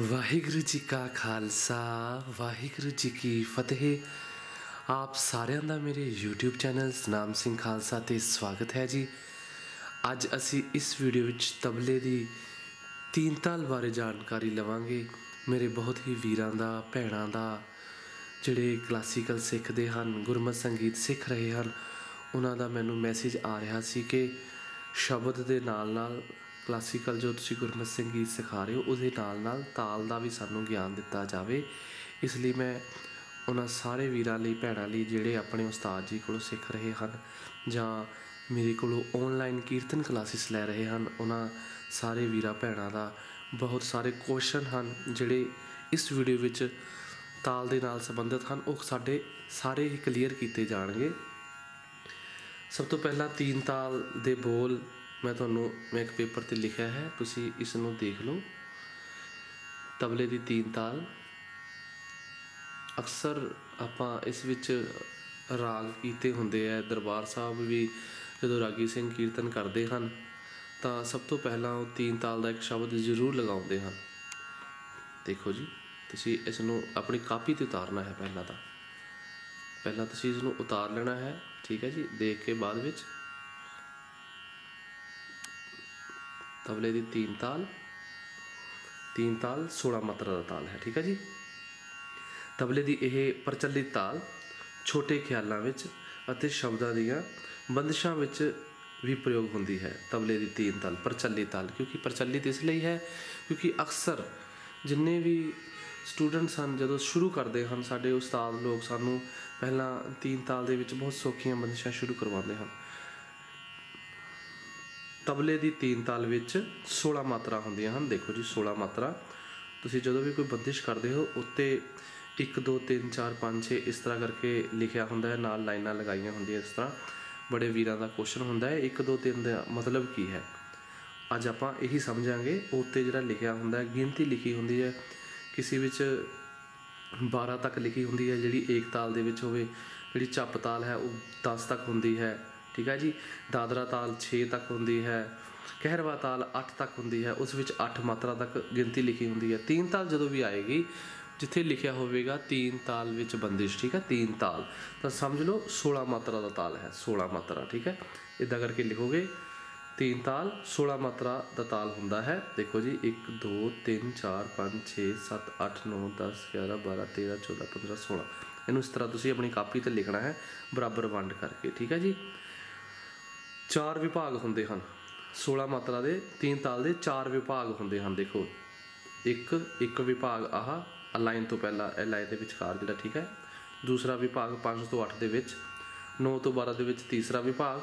ਵਾਹਿਗੁਰੂ ਜੀ ਕਾ ਖਾਲਸਾ, ਵਾਹਿਗੁਰੂ ਜੀ ਕੀ ਫਤਿਹ। ਆਪ ਸਾਰਿਆਂ ਦਾ ਮੇਰੇ YouTube ਚੈਨਲ ਸਨਾਮ ਸਿੰਘ ਖਾਲਸਾ ਤੇ ਸਵਾਗਤ ਹੈ ਜੀ। ਅੱਜ ਅਸੀਂ ਇਸ ਵੀਡੀਓ ਵਿੱਚ ਤਬਲੇ ਦੀ ਤੀਨ ਤਾਲ ਬਾਰੇ ਜਾਣਕਾਰੀ ਲਵਾਂਗੇ। ਮੇਰੇ ਬਹੁਤ ਹੀ ਵੀਰਾਂ ਦਾ, ਭੈਣਾਂ ਦਾ, ਜਿਹੜੇ ਕਲਾਸੀਕਲ ਸਿੱਖਦੇ ਹਨ, ਗੁਰਮਤ ਸੰਗੀਤ ਸਿੱਖ ਰਹੇ ਹਨ, ਉਹਨਾਂ ਦਾ ਮੈਨੂੰ ਮੈਸੇਜ ਆ ਰਿਹਾ ਸੀ ਕਿ ਸ਼ਬਦ ਦੇ ਨਾਲ ਨਾਲ ਕਲਾਸੀਕਲ ਜੋ ਤੁਸੀਂ ਗੁਰਮਤ ਸੰਗੀਤ ਸਿਖਾ ਰਹੇ ਹੋ, ਉਹਦੇ ਨਾਲ ਨਾਲ ਤਾਲ ਦਾ ਵੀ ਸਾਨੂੰ ਗਿਆਨ ਦਿੱਤਾ ਜਾਵੇ। ਇਸ ਲਈ ਮੈਂ ਉਹਨਾਂ ਸਾਰੇ ਵੀਰਾਂ ਲਈ, ਭੈਣਾਂ ਲਈ ਜਿਹੜੇ ਆਪਣੇ ਉਸਤਾਦ ਜੀ ਕੋਲੋਂ ਸਿੱਖ ਰਹੇ ਹਨ ਜਾਂ ਮੇਰੇ ਕੋਲੋਂ ਆਨਲਾਈਨ ਕੀਰਤਨ ਕਲਾਸਿਸ ਲੈ ਰਹੇ ਹਨ, ਉਹਨਾਂ ਸਾਰੇ ਵੀਰਾਂ, ਭੈਣਾਂ ਦਾ ਬਹੁਤ ਸਾਰੇ ਕੁਐਸਚਨ ਹਨ ਜਿਹੜੇ ਇਸ ਵੀਡੀਓ ਵਿੱਚ ਤਾਲ ਦੇ ਨਾਲ ਸੰਬੰਧਿਤ ਹਨ, ਉਹ ਸਾਡੇ ਸਾਰੇ ਹੀ ਕਲੀਅਰ ਕੀਤੇ ਜਾਣਗੇ। ਸਭ ਤੋਂ ਪਹਿਲਾਂ ਤੀਨ ਤਾਲ ਦੇ ਬੋਲ ਮੈਂ ਤੁਹਾਨੂੰ, ਮੈਂ ਇੱਕ ਪੇਪਰ ਤੇ ਲਿਖਿਆ ਹੈ, ਤੁਸੀਂ ਇਸ ਨੂੰ ਦੇਖ ਲਓ। ਤਬਲੇ ਦੀ ਤੀਨ ਤਾਲ। ਅਕਸਰ ਆਪਾਂ ਇਸ ਵਿੱਚ ਰਾਗ ਕੀਤੇ ਹੁੰਦੇ ਆ। ਦਰਬਾਰ ਸਾਹਿਬ ਵੀ ਜਦੋਂ ਰਾਗੀ ਸਿੰਘ ਕੀਰਤਨ ਕਰਦੇ ਹਨ, ਤਾਂ ਸਭ ਤੋਂ ਪਹਿਲਾਂ ਉਹ ਤੀਨ ਤਾਲ ਦਾ ਇੱਕ ਸ਼ਬਦ ਜ਼ਰੂਰ ਲਗਾਉਂਦੇ ਹਨ। ਦੇਖੋ ਜੀ, ਤੁਸੀਂ ਇਸ ਨੂੰ ਆਪਣੀ ਕਾਪੀ ਤੇ ਉਤਾਰਨਾ ਹੈ ਪਹਿਲਾਂ ਤਾਂ। ਪਹਿਲਾਂ ਤੁਸੀਂ ਇਸ ਨੂੰ ਉਤਾਰ ਲੈਣਾ ਹੈ, ਠੀਕ ਹੈ ਜੀ, ਦੇਖ ਕੇ ਬਾਅਦ ਵਿੱਚ। ਤਬਲੇ ਦੀ ਤੀਨ ਤਾਲ ਤੀਨ ਤਾਲ 16 ਮਾਤਰਾ ਦਾ ਤਾਲ ਹੈ, ਠੀਕ ਹੈ ਜੀ? ਤਬਲੇ ਦੀ ਇਹ ਪ੍ਰਚਲਿਤ ਤਾਲ ਛੋਟੇ ਖਿਆਲਾਂ ਵਿੱਚ ਅਤੇ ਸ਼ਬਦਾਂ ਦੀਆਂ ਬੰਦਸ਼ਾਂ ਵਿੱਚ ਵੀ ਪ੍ਰਯੋਗ ਹੁੰਦੀ ਹੈ, ਤਬਲੇ ਦੀ ਤੀਨ ਤਾਲ, ਪ੍ਰਚਲਿਤ ਤਾਲ, ਕਿਉਂਕਿ ਪ੍ਰਚਲਿਤ ਇਸ ਲਈ ਹੈ ਕਿਉਂਕਿ ਅਕਸਰ ਜਿੰਨੇ ਵੀ ਸਟੂਡੈਂਟਸ ਹਨ ਜਦੋਂ ਸ਼ੁਰੂ ਕਰਦੇ ਹਨ, ਸਾਡੇ ਉਸਤਾਦ ਲੋਕ ਸਾਨੂੰ ਪਹਿਲਾਂ ਤੀਨ ਤਾਲ ਦੇ ਵਿੱਚ ਬਹੁਤ ਸੌਖੀਆਂ ਬੰਦਸ਼ਾਂ ਸ਼ੁਰੂ ਕਰਵਾਉਂਦੇ ਹਨ। ਤਬਲੇ ਦੀ ਤੀਨ ਤਾਲ ਵਿੱਚ 16 ਮਾਤਰਾ ਹੁੰਦੀਆਂ ਹਨ। ਦੇਖੋ ਜੀ 16 ਮਾਤਰਾ। ਤੁਸੀਂ ਜਦੋਂ ਵੀ ਕੋਈ ਬੰਦਿਸ਼ ਕਰਦੇ ਹੋ, ਉੱਤੇ 1 2 3 4 5 6 ਇਸ ਤਰ੍ਹਾਂ ਕਰਕੇ ਲਿਖਿਆ ਹੁੰਦਾ ਹੈ। ਨਾਲ ਲਾਈਨਾਂ ਲਗਾਈਆਂ ਹੁੰਦੀਆਂ ਇਸ ਤਰ੍ਹਾਂ। ਬੜੇ ਵੀਰਾਂ ਦਾ ਕੁਐਸਚਨ ਹੁੰਦਾ ਹੈ। 1 2 3 ਦਾ ਮਤਲਬ ਕੀ ਹੈ? ਅੱਜ ਆਪਾਂ ਇਹੀ ਸਮਝਾਂਗੇ। ਉੱਤੇ ਜਿਹੜਾ ਲਿਖਿਆ ਹੁੰਦਾ ਹੈ, ਗਿਣਤੀ ਲਿਖੀ ਹੁੰਦੀ ਹੈ। ਕਿਸੇ ਵਿੱਚ 12 ਤੱਕ ਲਿਖੀ ਹੁੰਦੀ ਹੈ। ਜਿਹੜੀ ਏਕ ਤਾਲ ਦੇ ਵਿੱਚ ਹੋਵੇ, ਜਿਹੜੀ ਚੱਪ ਤਾਲ ਹੈ, ਉਹ 10 ਤੱਕ ਹੁੰਦੀ ਹੈ। ਠੀਕ ਹੈ ਜੀ? ਦਾਦਰਾ ਤਾਲ 6 ਤੱਕ ਹੁੰਦੀ ਹੈ, ਕਹਿਰਵਾ ਤਾਲ 8 ਤੱਕ ਹੁੰਦੀ ਹੈ, ਉਸ ਵਿੱਚ 8 ਮਾਤਰਾ ਤੱਕ ਗਿਣਤੀ ਲਿਖੀ ਹੁੰਦੀ ਹੈ। ਤੀਨ ਤਾਲ ਜਦੋਂ ਵੀ ਆਏਗੀ, ਜਿੱਥੇ ਲਿਖਿਆ ਹੋਵੇਗਾ ਤੀਨ ਤਾਲ ਵਿੱਚ ਬੰਦਿਸ਼, ਠੀਕ ਹੈ? ਤੀਨ ਤਾਲ। ਤਾਂ ਸਮਝ ਲਓ 16 ਮਾਤਰਾ ਦਾ ਤਾਲ ਹੈ 16 ਮਾਤਰਾ, ਠੀਕ ਹੈ? ਇਦਾਂ ਕਰਕੇ ਲਿਖੋਗੇ, ਤੀਨ ਤਾਲ 16 ਮਾਤਰਾ ਦਾ ਤਾਲ ਹੁੰਦਾ ਹੈ। ਦੇਖੋ ਜੀ 1 2 3 4 5 6 7 8 9 10 11 12 13 14 15 16 ਇਹਨੂੰ ਇਸ ਤਰ੍ਹਾਂ ਤੁਸੀਂ ਆਪਣੀ ਕਾਪੀ ਤੇ ਲਿਖਣਾ ਹੈ, ਬਰਾਬਰ ਵੰਡ ਕਰਕੇ, ਠੀਕ ਹੈ ਜੀ? ਚਾਰ ਵਿਭਾਗ ਹੁੰਦੇ ਹਨ। 16 ਮਾਤਰਾ ਦੇ, ਤੀਨ ਤਾਲ ਦੇ ਚਾਰ ਵਿਭਾਗ ਹੁੰਦੇ ਹਨ, ਦੇਖੋ। ਇੱਕ ਇੱਕ ਵਿਭਾਗ ਆਹ ਲਾਈਨ ਤੋਂ ਪਹਿਲਾਂ ਇਹ ਲਾਈਨ ਦੇ ਵਿਚਕਾਰ ਜਿਹੜਾ ਠੀਕ ਹੈ। ਦੂਸਰਾ ਵਿਭਾਗ 5 ਤੋਂ 8 ਦੇ ਵਿੱਚ 9 ਤੋਂ 12 ਦੇ ਵਿੱਚ ਤੀਸਰਾ ਵਿਭਾਗ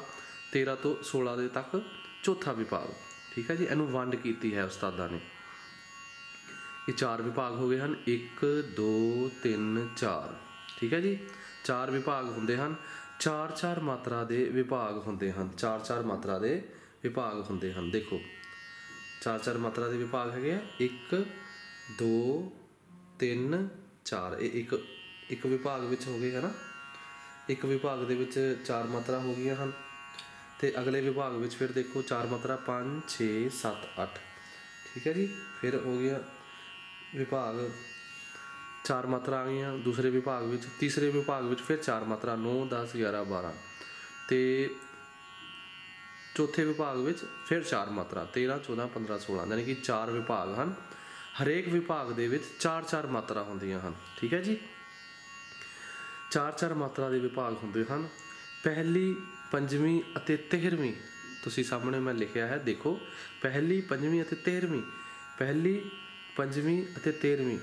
13 ਤੋਂ 16 ਦੇ ਤੱਕ ਚੌਥਾ ਵਿਭਾਗ। ਠੀਕ ਹੈ ਜੀ, ਇਹਨੂੰ ਵੰਡ ਕੀਤੀ ਹੈ ਉਸਤਾਦਾਂ ਨੇ। ਇਹ ਚਾਰ ਵਿਭਾਗ ਹੋ ਗਏ ਹਨ। 1 2 3 4 ਠੀਕ ਹੈ ਜੀ, ਚਾਰ ਵਿਭਾਗ ਹੁੰਦੇ ਹਨ। ਚਾਰ ਚਾਰ ਮਾਤਰਾ ਦੇ ਵਿਭਾਗ ਹੁੰਦੇ ਹਨ। ਚਾਰ ਚਾਰ ਮਾਤਰਾ ਦੇ ਵਿਭਾਗ ਹੁੰਦੇ ਹਨ। ਦੇਖੋ ਚਾਰ ਚਾਰ ਮਾਤਰਾ ਦੇ ਵਿਭਾਗ ਹੈਗੇ ਆ। 1 2 3 4 ਇਹ ਇੱਕ ਇੱਕ ਵਿਭਾਗ ਵਿੱਚ ਹੋ ਗਏ ਹੈ ਨਾ ਇੱਕ ਵਿਭਾਗ ਦੇ ਵਿੱਚ ਚਾਰ ਮਾਤਰਾ ਹੋ ਗਈਆਂ ਹਨ। ਤੇ ਅਗਲੇ ਵਿਭਾਗ ਵਿੱਚ ਫਿਰ ਦੇਖੋ, ਚਾਰ ਮਾਤਰਾ 5 6 7 8 ਠੀਕ ਹੈ ਜੀ? ਫਿਰ ਹੋ ਗਿਆ ਵਿਭਾਗ ਚਾਰ ਮਾਤਰਾ ਆ ਗਈਆਂ, ਦੂਸਰੇ ਵਿਭਾਗ ਵਿੱਚ, ਤੀਸਰੇ ਵਿਭਾਗ ਵਿੱਚ ਫਿਰ ਚਾਰ ਮਾਤਰਾ 9 10 11 12 ਤੇ ਚੌਥੇ ਵਿਭਾਗ ਵਿੱਚ ਫਿਰ ਚਾਰ ਮਾਤਰਾ 13 14 15 16 ਯਾਨੀ ਕਿ ਚਾਰ ਵਿਭਾਗ ਹਨ। ਹਰੇਕ ਵਿਭਾਗ ਦੇ ਵਿੱਚ ਚਾਰ ਚਾਰ ਮਾਤਰਾ ਹੁੰਦੀਆਂ ਹਨ। ਠੀਕ ਹੈ ਜੀ? ਚਾਰ ਚਾਰ ਮਾਤਰਾ ਦੇ ਵਿਭਾਗ ਹੁੰਦੇ ਹਨ। ਪਹਿਲੀ, ਪੰਜਵੀਂ ਅਤੇ 13ਵੀਂ ਤੁਸੀਂ ਸਾਹਮਣੇ ਮੈਂ ਲਿਖਿਆ ਹੈ, ਦੇਖੋ। ਪਹਿਲੀ, ਪੰਜਵੀਂ ਅਤੇ 13ਵੀਂ ਪਹਿਲੀ, ਪੰਜਵੀਂ ਅਤੇ 13ਵੀਂ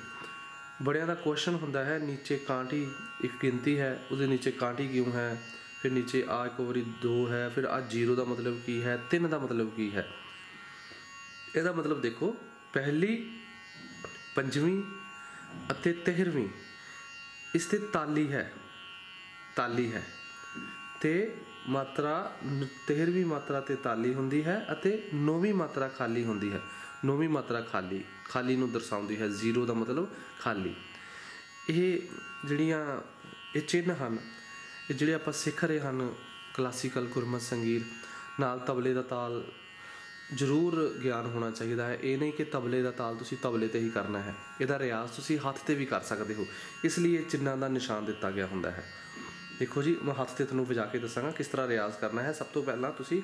ਬੜਿਆਂ ਦਾ ਕੁਐਸਚਨ ਹੁੰਦਾ ਹੈ, ਨੀਚੇ ਕਾਂਟੀ ਇੱਕ ਗਿਣਤੀ ਹੈ, ਉਹਦੇ ਨੀਚੇ ਕਾਂਟੀ ਕਿਉਂ ਹੈ? ਫਿਰ ਨੀਚੇ ਆ ਇੱਕ ਵਾਰੀ 2 ਹੈ, ਫਿਰ ਆ 0 ਦਾ ਮਤਲਬ ਕੀ ਹੈ 3 ਦਾ ਮਤਲਬ ਕੀ ਹੈ? ਇਹਦਾ ਮਤਲਬ ਦੇਖੋ, ਪਹਿਲੀ, ਪੰਜਵੀਂ ਅਤੇ 13ਵੀਂ ਇਸ ਤੇ ਤਾਲੀ ਹੈ ਤਾਲੀ ਹੈ। ਤੇ ਮਾਤਰਾ 13ਵੀਂ ਮਾਤਰਾ ਤੇ ਤਾਲੀ ਹੁੰਦੀ ਹੈ ਅਤੇ 9ਵੀਂ ਮਾਤਰਾ ਖਾਲੀ ਹੁੰਦੀ ਹੈ। ਨੌਵੀਂ ਮਾਤਰਾ ਖਾਲੀ ਖਾਲੀ ਨੂੰ ਦਰਸਾਉਂਦੀ ਹੈ, ਜ਼ੀਰੋ ਦਾ ਮਤਲਬ ਖਾਲੀ। ਇਹ ਜਿਹੜੀਆਂ, ਇਹ ਚਿੰਨ੍ਹ ਹਨ, ਇਹ ਜਿਹੜੇ ਆਪਾਂ ਸਿੱਖ ਰਹੇ ਹਨ, ਕਲਾਸੀਕਲ ਗੁਰਮਤ ਸੰਗੀਤ, ਨਾਲ ਤਬਲੇ ਦਾ ਤਾਲ ਜ਼ਰੂਰ ਗਿਆਨ ਹੋਣਾ ਚਾਹੀਦਾ ਹੈ। ਇਹ ਨਹੀਂ ਕਿ ਤਬਲੇ ਦਾ ਤਾਲ ਤੁਸੀਂ ਤਬਲੇ ਤੇ ਹੀ ਕਰਨਾ ਹੈ। ਇਹਦਾ ਰਿਆਜ਼ ਤੁਸੀਂ ਹੱਥ ਤੇ ਵੀ ਕਰ ਸਕਦੇ ਹੋ। ਇਸ ਲਈ ਇਹ ਚਿੰਨਾਂ ਦਾ ਨਿਸ਼ਾਨ ਦਿੱਤਾ ਗਿਆ ਹੁੰਦਾ ਹੈ। ਦੇਖੋ ਜੀ, ਮੈਂ ਹੱਥ ਤੇ ਤੁਹਾਨੂੰ ਵਜਾ ਕੇ ਦੱਸਾਂਗਾ ਕਿਸ ਤਰ੍ਹਾਂ ਰਿਆਜ਼ ਕਰਨਾ ਹੈ। ਸਭ ਤੋਂ ਪਹਿਲਾਂ ਤੁਸੀਂ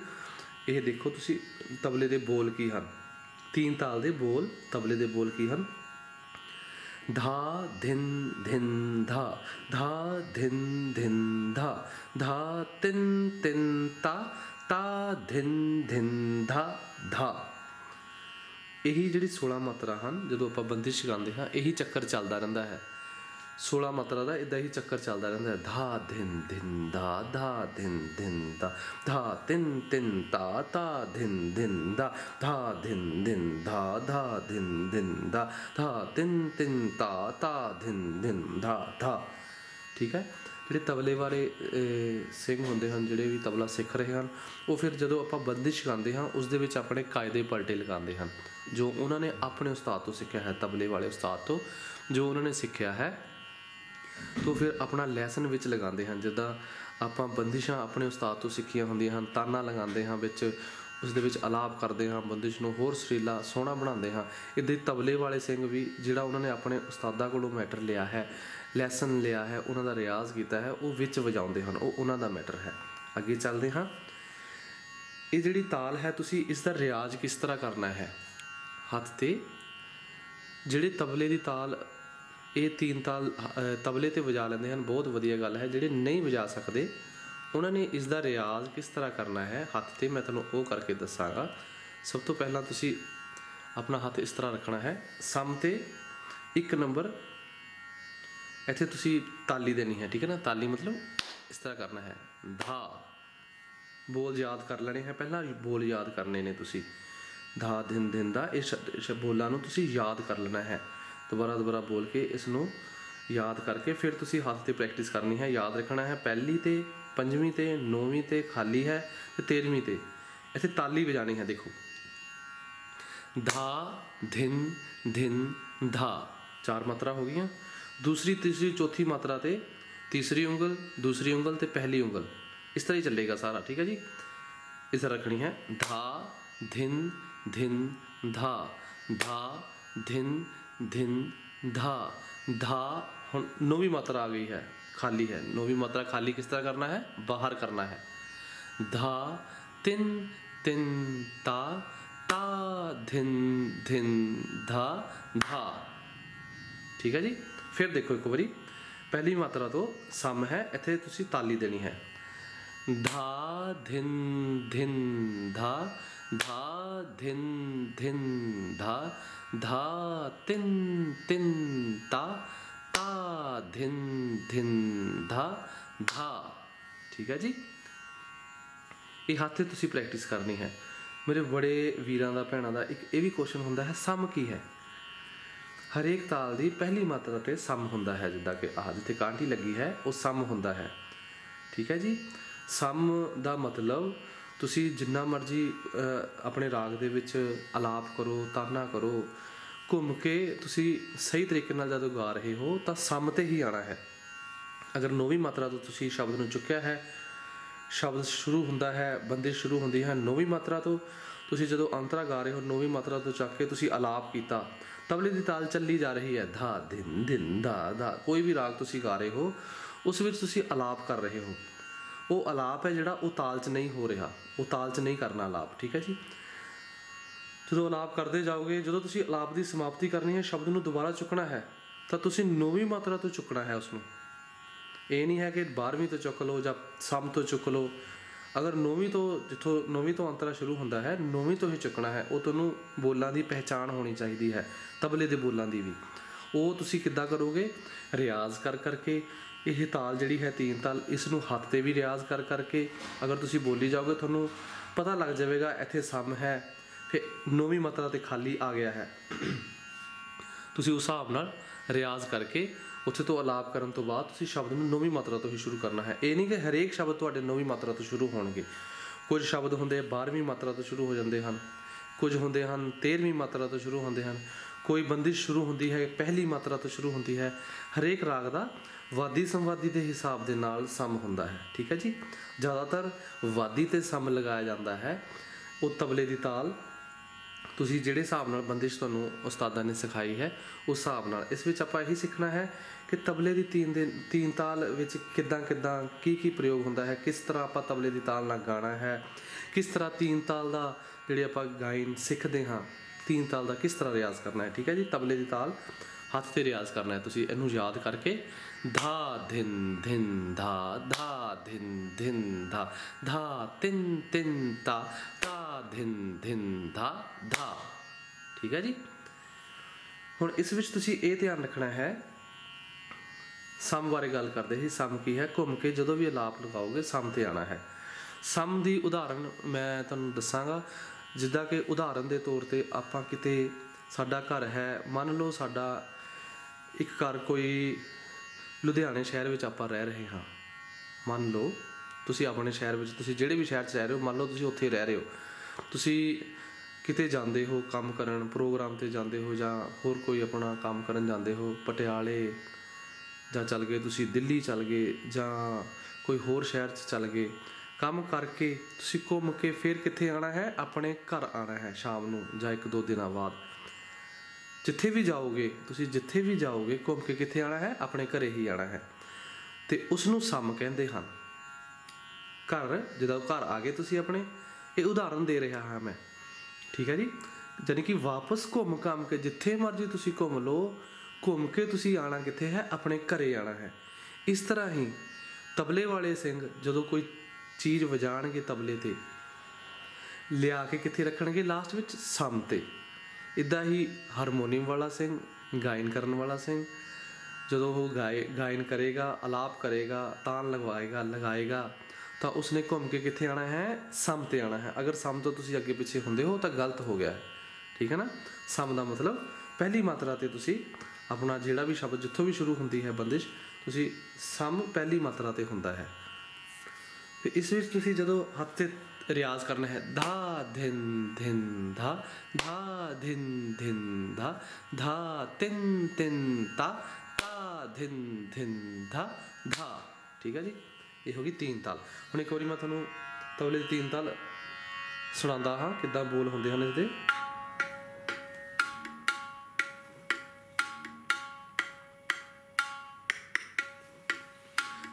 ਇਹ ਦੇਖੋ, ਤੁਸੀਂ ਤਬਲੇ ਦੇ ਬੋਲ ਕੀ ਹਨ। ਤੀਨ ਤਾਲ ਦੇ ਬੋਲ, ਤਬਲੇ ਦੇ ਬੋਲ ਕੀ ਹਨ? ਧਾ, ਧਿੰ ਧਿਨ ਧਾ ਧਾ ਧਿਨ ਧਿਨ ਧਾ ਧਾ, ਤਿਨ ਤਿਨ, ਤਾ ਤਾ ਧਿਨ ਧਿਨ ਧਾ ਧਾ। ਇਹੀ ਜਿਹੜੀ 16 ਮਾਤਰਾ ਹਨ, ਜਦੋਂ ਆਪਾਂ ਬੰਦਿਸ਼ ਗਾਉਂਦੇ ਹਾਂ, ਇਹੀ ਚੱਕਰ ਚੱਲਦਾ ਰਹਿੰਦਾ ਹੈ। 16 ਮਾਤਰਾ ਦਾ ਇਦਾਂ ਹੀ ਚੱਕਰ ਚੱਲਦਾ ਰਹਿੰਦਾ ਹੈ। ਧਾ ਧਿਨ ਧਿਨ ਧਾ ਧਾ ਧਿਨ ਧਿਨ ਧਾ ਧਾ ਤਿਨ ਤਿਨ ਤਾ ਤਾ ਧਿਨ ਧਿਨ ਧਾ ਧਾ ਧਿਨ ਧਿਨ ਧਾ ਧਾ ਧਿਨ ਧਿਨ ਧਾ ਧਾ ਤਿਨ ਤਿਨ ਤਾ ਤਾ ਧਿਨ ਧਿਨ ਧਾ ਧਾ। ਠੀਕ ਹੈ? ਜਿਹੜੇ ਤਬਲੇ ਵਾਲੇ ਸਿੰਘ ਹੁੰਦੇ ਹਨ, ਜਿਹੜੇ ਵੀ ਤਬਲਾ ਸਿੱਖ ਰਹੇ ਹਨ, ਉਹ ਫਿਰ ਜਦੋਂ ਆਪਾਂ ਬੰਦਿਸ਼ ਗਾਉਂਦੇ ਹਾਂ, ਉਸ ਦੇ ਵਿੱਚ ਆਪਣੇ ਕਾਇਦੇ ਪਲਟੇ ਲਗਾਉਂਦੇ ਹਨ। ਜੋ ਉਹਨਾਂ ਨੇ ਆਪਣੇ ਉਸਤਾਦ ਤੋਂ ਸਿੱਖਿਆ ਹੈ, ਤਬਲੇ ਵਾਲੇ ਉਸਤਾਦ ਤੋਂ, ਜੋ ਉਹਨਾਂ ਨੇ ਸਿੱਖਿਆ ਹੈ ਤੋਂ ਫਿਰ ਆਪਣਾ ਲੈਸਨ ਵਿੱਚ ਲਗਾਉਂਦੇ ਹਨ, ਜਿੱਦਾਂ ਆਪਾਂ ਬੰਦਿਸ਼ਾਂ ਆਪਣੇ ਉਸਤਾਦ ਤੋਂ ਸਿੱਖੀਆਂ ਹੁੰਦੀਆਂ ਹਨ, ਤਾਨਾ ਲਗਾਉਂਦੇ ਹਾਂ ਵਿੱਚ ਉਸ ਦੇ ਵਿੱਚ ਆਲਾਪ ਕਰਦੇ ਹਾਂ, ਬੰਦਿਸ਼ ਨੂੰ ਹੋਰ ਸੁਰੀਲਾ, ਸੋਹਣਾ ਬਣਾਉਂਦੇ ਹਾਂ। ਇੱਦਾਂ ਹੀ ਤਬਲੇ ਵਾਲੇ ਸਿੰਘ ਵੀ ਜਿਹੜਾ ਉਹਨਾਂ ਨੇ ਆਪਣੇ ਉਸਤਾਦਾਂ ਕੋਲੋਂ ਮੈਟਰ ਲਿਆ ਹੈ ਲੈਸਨ ਲਿਆ ਹੈ, ਉਹਨਾਂ ਦਾ ਰਿਆਜ਼ ਕੀਤਾ ਹੈ, ਉਹ ਵਿੱਚ ਵਜਾਉਂਦੇ ਹਨ, ਉਹ ਉਹਨਾਂ ਦਾ ਮੈਟਰ ਹੈ। ਅੱਗੇ ਚੱਲਦੇ ਹਾਂ। ਇਹ ਜਿਹੜੀ ਤਾਲ ਹੈ, ਤੁਸੀਂ ਇਸ ਦਾ ਰਿਆਜ਼ ਕਿਸ ਤਰ੍ਹਾਂ ਕਰਨਾ ਹੈ? ਹੱਥ ਤੇ। ਜਿਹੜੇ ਤਬਲੇ ਦੀ ਤਾਲ ਇਹ ਤੀਨ ਤਾਲ ਅਹ, ਤਬਲੇ ਤੇ ਵਜਾ ਲੈਂਦੇ ਹਨ। ਬਹੁਤ ਵਧੀਆ ਗੱਲ ਹੈ ਜਿਹੜੇ ਨਹੀਂ ਵਜਾ ਸਕਦੇ ਉਹਨਾਂ ਨੇ ਇਸ ਦਾ ਰਿਆਜ਼ ਕਿਸ ਤਰ੍ਹਾਂ ਕਰਨਾ ਹੈ ਹੱਥ ਤੇ ਮੈਂ ਤੁਹਾਨੂੰ ਉਹ ਕਰਕੇ ਦੱਸਾਂਗਾ। ਸਭ ਤੋਂ ਪਹਿਲਾਂ ਤੁਸੀਂ ਆਪਣਾ ਹੱਥ ਇਸ ਤਰ੍ਹਾਂ ਰੱਖਣਾ ਹੈ ਸਮ ਤੇ ਇੱਕ ਨੰਬਰ। ਇੱਥੇ ਤੁਸੀਂ ਤਾਲੀ ਦੇਣੀ ਹੈ ਠੀਕ ਹੈ ਨਾ? ਤਾਲੀ ਮਤਲਬ ਇਸ ਤਰ੍ਹਾਂ ਕਰਨਾ ਹੈ। ਧਾ। ਬੋਲ ਯਾਦ ਕਰ ਲੈਣੇ ਹੈ ਪਹਿਲਾਂ ਬੋਲ ਯਾਦ ਕਰਨੇ ਨੇ ਤੁਸੀਂ। ਧਾ ਦਿਨ ਦਿਨ ਦਾ ਇਹ ਇਹ ਸ਼ਬ- ਬੋਲਾਂ ਨੂੰ ਤੁਸੀਂ ਯਾਦ ਕਰ ਲੈਣਾ ਹੈ। ਦੁਬਾਰਾ ਦੁਬਾਰਾ ਬੋਲ ਕੇ ਇਸ ਨੂੰ ਯਾਦ ਕਰਕੇ ਫਿਰ ਤੁਸੀਂ ਹੱਥ ਤੇ ਪ੍ਰੈਕਟਿਸ ਕਰਨੀ ਹੈ, ਯਾਦ ਰੱਖਣਾ ਹੈ। ਪਹਿਲੀ ਤੇ ਪੰਜਵੀਂ ਤੇ ਨੌਵੀਂ ਤੇ ਖਾਲੀ ਹੈ ਤੇ 13ਵੀਂ ਤੇ। ਇੱਥੇ ਤਾਲੀ ਵਜਾਣੀ ਹੈ, ਦੇਖੋ। ਧਾ ਧਿਨ ਧਿਨ ਧਾ। ਚਾਰ ਮਾਤਰਾ ਹੋ ਗਈਆਂ। ਦੂਸਰੀ, ਤੀਸਰੀ, ਚੌਥੀ ਮਾਤਰਾ ਤੇ ਤੀਸਰੀ ਉਂਗਲ, ਦੂਸਰੀ ਉਂਗਲ ਤੇ ਪਹਿਲੀ ਉਂਗਲ। ਇਸ ਤਰ੍ਹਾਂ ਹੀ ਚੱਲੇਗਾ ਸਾਰਾ, ਠੀਕ ਹੈ ਜੀ? ਇਸ ਤਰ੍ਹਾਂ ਰੱਖਣੀ ਹੈ। ਧਾ ਧਿਨ ਧਿਨ ਧਾ। ਧਾ ਧਿਨ ਧਿਨ ਧਾ ਧਾ ਹੁਣ ਨੌਵੀਂ ਮਾਤਰਾ ਆ ਗਈ ਹੈ ਖਾਲੀ ਹੈ ਨੌਵੀਂ ਮਾਤਰਾ ਖਾਲੀ ਕਿਸ ਤਰ੍ਹਾਂ ਕਰਨਾ ਹੈ ਬਾਹਰ ਕਰਨਾ ਹੈ ਧਾ ਤਿਨ ਤਿਨ ਤਾ ਤਾ ਧਿਨ ਧਿਨ ਧਾ ਧਾ ਠੀਕ ਹੈ ਜੀ ਫਿਰ ਦੇਖੋ ਇੱਕ ਵਾਰੀ ਪਹਿਲੀ ਮਾਤਰਾ ਤੋਂ ਸਮ ਹੈ ਇੱਥੇ ਤੁਸੀਂ ਤਾਲੀ ਦੇਣੀ ਹੈ ਧਾ ਧਿਨ ਧਿਨ ਧਾ ਧਾ ਧਿਨ ਧਿਨ ਧਾ ਧਾ ਤਿਨ ਤਿਨ ਤਾ ਤਾ ਧਿਨ ਧਿਨ ਧਾ ਧਾ ਠੀਕ ਹੈ ਜੀ ਇਹ ਹੱਥ ਤੇ ਤੁਸੀਂ ਪ੍ਰੈਕਟਿਸ ਕਰਨੀ ਹੈ ਮੇਰੇ ਬੜੇ ਵੀਰਾਂ ਦਾ ਭੈਣਾਂ ਦਾ ਇੱਕ ਇਹ ਵੀ ਕੁਐਸਚਨ ਹੁੰਦਾ ਹੈ ਸਮ ਕੀ ਹੈ ਹਰੇਕ ਤਾਲ ਦੀ ਪਹਿਲੀ ਮਾਤਰਾ ਤੇ ਸਮ ਹੁੰਦਾ ਹੈ ਜਿੱਦਾਂ ਕਿ ਆਹ ਜਿੱਥੇ ਕਾਂਟੀ ਲੱਗੀ ਹੈ ਉਹ ਸਮ ਹੁੰਦਾ ਹੈ ਠੀਕ ਹੈ ਜੀ ਸਮ ਦਾ ਮਤਲਬ ਤੁਸੀਂ ਜਿੰਨਾ ਮਰਜ਼ੀ ਆਪਣੇ ਰਾਗ ਦੇ ਵਿੱਚ ਆਲਾਪ ਕਰੋ, ਤਾਨਾ ਕਰੋ, ਘੁੰਮ ਕੇ ਤੁਸੀਂ ਸਹੀ ਤਰੀਕੇ ਨਾਲ ਜਦੋਂ ਗਾ ਰਹੇ ਹੋ ਤਾਂ ਸਮ ਤੇ ਹੀ ਆਣਾ ਹੈ। ਅਗਰ ਨੌਵੀਂ ਮਾਤਰਾ ਤੋਂ ਤੁਸੀਂ ਸ਼ਬਦ ਨੂੰ ਚੁੱਕਿਆ ਹੈ, ਸ਼ਬਦ ਸ਼ੁਰੂ ਹੁੰਦਾ ਹੈ, ਬੰਦੇ ਸ਼ੁਰੂ ਹੁੰਦੀ ਹੈ ਨੌਵੀਂ ਮਾਤਰਾ ਤੋਂ, ਤੁਸੀਂ ਜਦੋਂ ਅੰਤਰਾ ਗਾ ਰਹੇ ਹੋ, ਨੌਵੀਂ ਮਾਤਰਾ ਤੋਂ ਚੱਕ ਕੇ ਤੁਸੀਂ ਆਲਾਪ ਕੀਤਾ, ਤਬਲੇ ਦੀ ਤਾਲ ਚੱਲੀ ਜਾ ਰਹੀ ਹੈ। ਧਾ ਦਿਨ ਦਿਨ ਦਾ ਦਾ ਕੋਈ ਵੀ ਰਾਗ ਤੁਸੀਂ ਗਾ ਰਹੇ ਹੋ, ਉਸ ਵਿੱਚ ਤੁਸੀਂ ਆਲਾਪ ਕਰ ਰਹੇ ਹੋ। ਉਹ ਆਲਾਪ ਹੈ ਜਿਹੜਾ ਉਹ ਤਾਲ 'ਚ ਨਹੀਂ ਹੋ ਰਿਹਾ ਉਹ ਤਾਲ 'ਚ ਨਹੀਂ ਕਰਨਾ ਆਲਾਪ ਠੀਕ ਹੈ ਜੀ? ਜਦੋਂ ਆਲਾਪ ਕਰਦੇ ਜਾਓਗੇ, ਜਦੋਂ ਤੁਸੀਂ ਆਲਾਪ ਦੀ ਸਮਾਪਤੀ ਕਰਨੀ ਹੈ, ਸ਼ਬਦ ਨੂੰ ਦੁਬਾਰਾ ਚੁੱਕਣਾ ਹੈ, ਤਾਂ ਤੁਸੀਂ ਨੌਵੀਂ ਮਾਤਰਾ ਤੋਂ ਚੁੱਕਣਾ ਹੈ ਉਸ ਨੂੰ ਇਹ ਨਹੀਂ ਹੈ ਕਿ 12ਵੀਂ ਤੋਂ ਚੁੱਕ ਲਓ ਜਾਂ ਸਮ ਤੋਂ ਚੁੱਕ ਲਓ। ਅਗਰ ਨੌਵੀਂ ਤੋਂ, ਜਿੱਥੋਂ ਨੌਵੀਂ ਤੋਂ ਅੰਤਰਾ ਸ਼ੁਰੂ ਹੁੰਦਾ ਹੈ, ਨੌਵੀਂ ਤੋਂ ਹੀ ਚੁੱਕਣਾ ਹੈ, ਉਹ ਤੁਹਾਨੂੰ ਬੋਲਾਂ ਦੀ ਪਹਿਚਾਣ ਹੋਣੀ ਚਾਹੀਦੀ ਹੈ, ਤਬਲੇ ਦੇ ਬੋਲਾਂ ਦੀ ਵੀ। ਉਹ ਤੁਸੀਂ ਕਿੱਦਾਂ ਕਰੋਗੇ? ਰਿਆਜ਼ ਕਰ ਕਰਕੇ ਇਹ ਤਾਲ ਜਿਹੜੀ ਹੈ ਤੀਨ ਤਾਲ, ਇਸ ਨੂੰ ਹੱਥ ਤੇ ਵੀ ਰਿਆਜ਼ ਕਰ ਕਰਕੇ ਅਗਰ ਤੁਸੀਂ ਬੋਲੀ ਜਾਓਗੇ, ਤੁਹਾਨੂੰ ਪਤਾ ਲੱਗ ਜਾਵੇਗਾ ਇੱਥੇ ਸਮ ਹੈ, ਫਿਰ ਨੌਵੀਂ ਮਾਤਰਾ ਤੇ ਖਾਲੀ ਆ ਗਿਆ ਹੈ। ਤੁਸੀਂ ਉਸ ਹਿਸਾਬ ਨਾਲ ਰਿਆਜ਼ ਕਰਕੇ ਉੱਥੇ ਤੋਂ ਅਲਾਪ ਕਰਨ ਤੋਂ ਬਾਅਦ ਤੁਸੀਂ ਸ਼ਬਦ ਨੂੰ ਨੌਵੀਂ ਮਾਤਰਾ ਤੋਂ ਹੀ ਸ਼ੁਰੂ ਕਰਨਾ ਹੈ। ਇਹ ਨਹੀਂ ਕਿ ਹਰੇਕ ਸ਼ਬਦ ਤੁਹਾਡੇ ਨੌਵੀਂ ਮਾਤਰਾ ਤੋਂ ਸ਼ੁਰੂ ਹੋਣਗੇ। ਕੁਝ ਸ਼ਬਦ ਹੁੰਦੇ 12ਵੀਂ ਮਾਤਰਾ ਤੋਂ ਸ਼ੁਰੂ ਹੋ ਜਾਂਦੇ ਹਨ, ਕੁਝ ਹੁੰਦੇ ਹਨ 13ਵੀਂ ਮਾਤਰਾ ਤੋਂ ਸ਼ੁਰੂ ਹੁੰਦੇ ਹਨ। ਕੋਈ ਬੰਦਿਸ਼ ਸ਼ੁਰੂ ਹੁੰਦੀ ਹੈ, ਪਹਿਲੀ ਮਾਤਰਾ ਤੋਂ ਸ਼ੁਰੂ ਹੁੰਦੀ ਹੈ, ਹਰੇਕ ਰਾਗ ਦਾ ਵਾਦੀ ਸੰਵਾਦੀ ਦੇ ਹਿਸਾਬ ਦੇ ਨਾਲ ਸਮ ਹੁੰਦਾ ਹੈ, ਠੀਕ ਹੈ ਜੀ? ਜ਼ਿਆਦਾਤਰ ਵਾਦੀ ਤੇ ਸਮ ਲਗਾਇਆ ਜਾਂਦਾ ਹੈ, ਉਹ ਤਬਲੇ ਦੀ ਤਾਲ। ਤੁਸੀਂ ਜਿਹੜੇ ਹਿਸਾਬ ਨਾਲ ਬੰਦਿਸ਼ ਤੁਹਾਨੂੰ ਉਸਤਾਦਾਂ ਨੇ ਸਿਖਾਈ ਹੈ, ਉਸ ਹਿਸਾਬ ਨਾਲ। ਇਸ ਵਿੱਚ ਆਪਾਂ ਇਹੀ ਸਿੱਖਣਾ ਹੈ ਕਿ ਤਬਲੇ ਦੀ ਤੀਨ ਦੇ ਤੀਨ ਤਾਲ ਵਿੱਚ ਕਿੱਦਾਂ ਕਿੱਦਾਂ ਕੀ ਕੀ ਪ੍ਰਯੋਗ ਹੁੰਦਾ ਹੈ, ਕਿਸ ਤਰ੍ਹਾਂ ਆਪਾਂ ਤਬਲੇ ਦੀ ਤਾਲ ਨਾਲ ਗਾਣਾ ਹੈ, ਕਿਸ ਤਰ੍ਹਾਂ ਤੀਨ ਤਾਲ ਦਾ ਜਿਹੜੇ ਆਪਾਂ ਗਾਇਨ ਸਿੱਖਦੇ ਹਾਂ ਤੀਨ ਤਾਲ ਦਾ ਕਿਸ ਤਰ੍ਹਾਂ ਰਿਆਜ਼ ਕਰਨਾ ਹੈ? ਠੀਕ ਹੈ ਜੀ, ਤਬਲੇ ਦੀ ਤਾਲ ਹੱਥ ਤੇ ਰਿਆਜ਼ ਕਰਨਾ ਹੈ। ਤੁਸੀਂ ਇਹਨੂੰ ਯਾਦ ਕਰਕੇ ਧਾ ਧਿਨ ਧਿਨ ਧਾ ਧਾ ਧਿਨ ਧਿਨ ਧਾ ਧਾ ਤਿਨ ਤਿਨ ਤਾ ਤਾ ਧਿਨ ਧਿਨ ਧਾ ਧਾ। ਠੀਕ ਹੈ ਜੀ? ਹੁਣ ਇਸ ਵਿੱਚ ਤੁਸੀਂ ਇਹ ਧਿਆਨ ਰੱਖਣਾ ਹੈ, ਸਮ ਬਾਰੇ ਗੱਲ ਕਰਦੇ ਸੀ। ਸਮ ਕੀ ਹੈ? ਘੁੰਮ ਕੇ ਜਦੋਂ ਵੀ ਆਲਾਪ ਲਗਾਓਗੇ ਸਮ ਤੇ ਆਣਾ ਹੈ। ਸਮ ਦੀ ਉਦਾਹਰਣ ਮੈਂ ਤੁਹਾਨੂੰ ਦੱਸਾਂਗਾ। ਜਿੱਦਾਂ ਕਿ ਉਦਾਹਰਨ ਦੇ ਤੌਰ ਤੇ ਆਪਾਂ ਕਿਤੇ ਸਾਡਾ ਘਰ ਹੈ, ਮੰਨ ਲਓ ਸਾਡਾ ਇੱਕ ਘਰ ਕੋਈ ਲੁਧਿਆਣੇ ਸ਼ਹਿਰ ਵਿੱਚ ਆਪਾਂ ਰਹਿ ਰਹੇ ਹਾਂ। ਮੰਨ ਲਓ ਤੁਸੀਂ ਆਪਣੇ ਸ਼ਹਿਰ ਵਿੱਚ, ਤੁਸੀਂ ਜਿਹੜੇ ਵੀ ਸ਼ਹਿਰ 'ਚ ਰਹਿ ਰਹੇ ਹੋ, ਮੰਨ ਲਓ ਤੁਸੀਂ ਉੱਥੇ ਰਹਿ ਰਹੇ ਹੋ। ਤੁਸੀਂ ਕਿਤੇ ਜਾਂਦੇ ਹੋ ਕੰਮ ਕਰਨ, ਪ੍ਰੋਗਰਾਮ ਤੇ ਜਾਂਦੇ ਹੋ ਜਾਂ ਹੋਰ ਕੋਈ ਆਪਣਾ ਕੰਮ ਕਰਨ ਜਾਂਦੇ ਹੋ, ਪਟਿਆਲੇ ਜਾਂ ਚੱਲ ਗਏ ਤੁਸੀਂ ਦਿੱਲੀ ਚੱਲ ਗਏ ਜਾਂ ਕੋਈ ਹੋਰ ਸ਼ਹਿਰ 'ਚ ਚੱਲ ਗਏ। ਕੰਮ ਕਰਕੇ ਤੁਸੀਂ ਘੁੰਮ ਕੇ ਫਿਰ ਕਿੱਥੇ ਆਣਾ ਹੈ? ਆਪਣੇ ਘਰ ਆਣਾ ਹੈ ਸ਼ਾਮ ਨੂੰ ਜਾਂ ਇੱਕ ਦੋ ਦਿਨਾਂ ਬਾਅਦ। ਜਿੱਥੇ ਵੀ ਜਾਓਗੇ, ਤੁਸੀਂ ਜਿੱਥੇ ਵੀ ਜਾਓਗੇ, ਘੁੰਮ ਕੇ ਕਿੱਥੇ ਆਣਾ ਹੈ? ਆਪਣੇ ਘਰੇ ਹੀ ਆਣਾ ਹੈ। ਤੇ ਉਸ ਨੂੰ ਸਮ ਕਹਿੰਦੇ ਹਨ। ਘਰ, ਜਦੋਂ ਘਰ ਆ ਗਏ ਤੁਸੀਂ ਆਪਣੇ, ਇਹ ਉਦਾਹਰਨ ਦੇ ਰਿਹਾ ਹਾਂ ਮੈਂ। ਠੀਕ ਹੈ ਜੀ? ਜਾਨੀ ਕਿ ਵਾਪਸ ਘੁੰਮ ਘੰਮ ਕੇ ਜਿੱਥੇ ਮਰਜ਼ੀ ਤੁਸੀਂ ਘੁੰਮ ਲਓ, ਘੁੰਮ ਕੇ ਤੁਸੀਂ ਆਣਾ ਕਿੱਥੇ ਹੈ? ਆਪਣੇ ਘਰੇ ਆਣਾ ਹੈ। ਇਸ ਤਰ੍ਹਾਂ ਹੀ ਤਬਲੇ ਵਾਲੇ ਸਿੰਘ ਜਦੋਂ ਕੋਈ ਚੀਜ਼ ਵਜਾਣਗੇ ਤਬਲੇ ਤੇ। ਲਿਆ ਕੇ ਕਿੱਥੇ ਰੱਖਣਗੇ? ਲਾਸਟ ਵਿੱਚ ਸਮ ਤੇ। ਇਦਾਂ ਹੀ ਹਾਰਮੋਨੀਅਮ ਵਾਲਾ ਸਿੰਘ, ਗਾਇਨ ਕਰਨ ਵਾਲਾ ਸਿੰਘ, ਜਦੋਂ ਉਹ ਗਾਏ, ਗਾਇਨ ਕਰੇਗਾ ਆਲਾਪ ਕਰੇਗਾ, ਤਾਨ ਲਗਵਾਏਗਾ, ਲਗਾਏਗਾ, ਤਾਂ ਉਸਨੇ ਘੁੰਮ ਕੇ ਕਿੱਥੇ ਆਣਾ ਹੈ? ਸਮ ਤੇ ਆਣਾ ਹੈ। ਅਗਰ ਸਮ ਤੋਂ ਤੁਸੀਂ ਅੱਗੇ ਪਿੱਛੇ ਹੁੰਦੇ ਹੋ, ਤਾਂ ਗਲਤ ਹੋ ਗਿਆ ਹੈ। ਠੀਕ ਹੈ ਨਾ? ਸਮ ਦਾ ਮਤਲਬ ਪਹਿਲੀ ਮਾਤਰਾ ਤੇ ਤੁਸੀਂ ਆਪਣਾ ਜਿਹੜਾ ਵੀ ਸ਼ਬਦ ਜਿੱਥੋਂ ਵੀ ਸ਼ੁਰੂ ਹੁੰਦੀ ਹੈ ਬੰਦਿਸ਼, ਤੁਸੀਂ ਸਮ ਪਹਿਲੀ ਮਾਤਰਾ ਤੇ ਹੁੰਦਾ ਹੈ। ਤੇ ਇਸ ਵਿੱਚ ਤੁਸੀਂ ਜਦੋਂ ਹੱਥ ਤੇ ਰਿਆਜ਼ ਕਰਨਾ ਹੈ, ਧਾ ਧਿਨ ਧਿੰ ਧਾ ਧਾ ਧਿਨ ਧਿਨ ਧਾ ਧਾ ਤਿਨ ਤਿਨ ਤਾ ਤਾ ਧਿਨ ਧਿਨ ਧਾ ਧਾ। ਠੀਕ ਹੈ ਜੀ? ਇਹ ਹੋ ਗਈ ਤੀਨ ਤਾਲ। ਹੁਣ ਇੱਕ ਵਾਰੀ ਮੈਂ ਤੁਹਾਨੂੰ ਤਬਲੇ ਦੀ ਤੀਨ ਤਾਲ ਸੁਣਾਉਂਦਾ ਹਾਂ, ਕਿੱਦਾਂ ਬੋਲ ਹੁੰਦੇ ਹਨ ਇਹਦੇ।